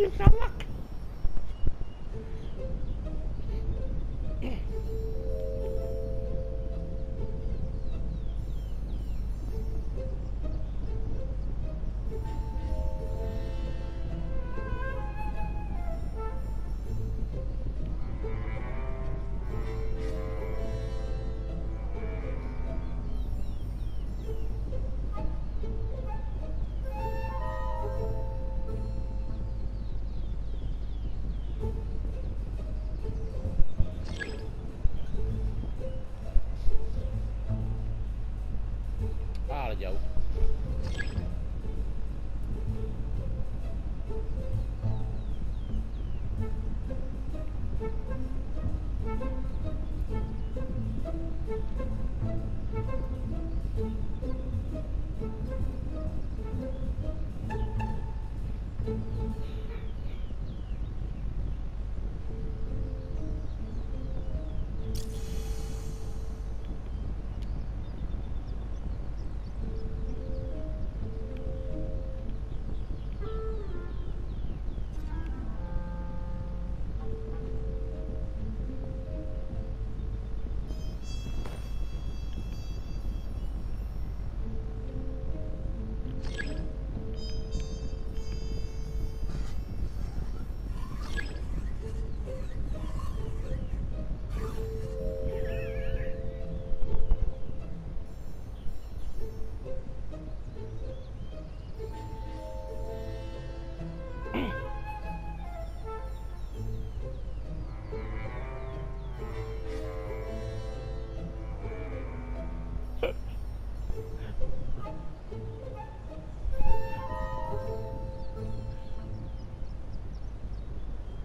Anjir, salah. Ah là